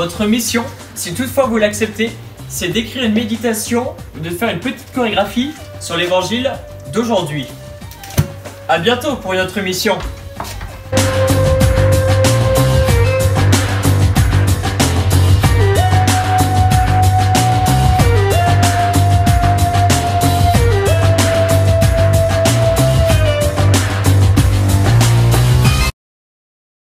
Votre mission, si toutefois vous l'acceptez, c'est d'écrire une méditation ou de faire une petite chorégraphie sur l'évangile d'aujourd'hui. A bientôt pour une autre mission.